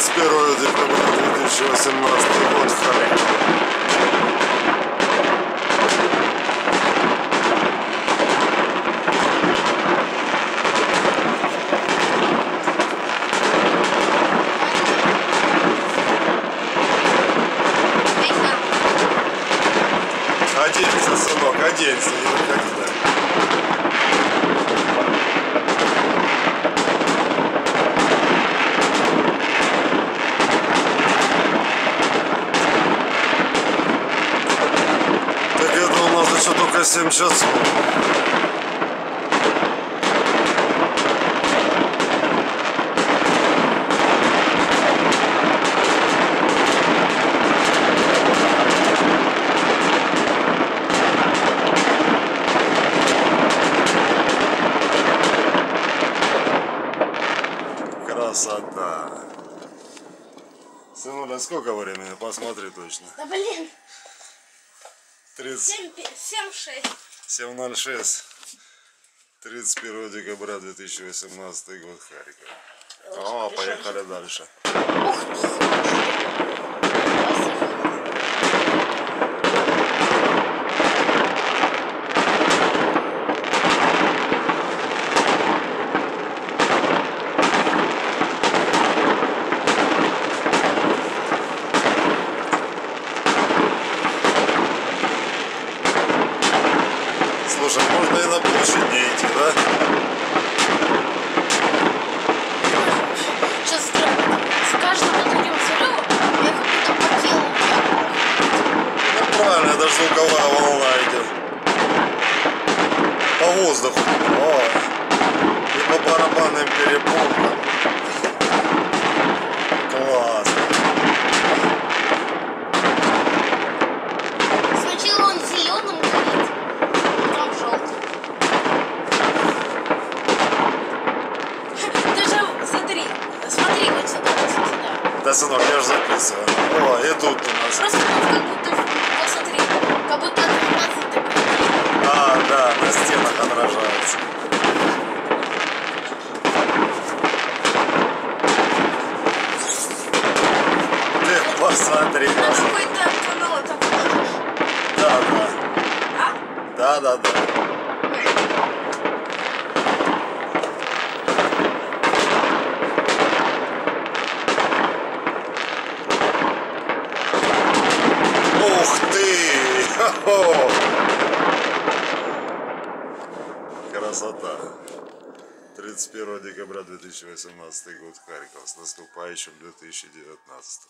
21 декабря 2018 год в Хале. оденься, сынок, оденься. 8 часов. Красота. Сынуля, сколько времени? Посмотри точно. Да блин, 30... 7-6. 7.06. 31 декабря 2018 год, Харьков. О, поехали дальше. Ух ты. Слушай, можно и на не идти, да? Сейчас с каждым этим взрывом я как будто по телу. Ну правильно, это же звуковая волна идет. По воздуху. О. И по барабанным перепонкам. Да, сынок, я же записываю. О, и тут у нас. Просто как будто, посмотри, как будто 12 такой. А, да, на стенах отражается. Ты посмотри. На какой-то канал это. Да, да. А? Да, да, да. Ух Хо-хо! Красота! 31 декабря 2018 год, Харьков. С наступающим 2019.